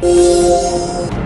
Música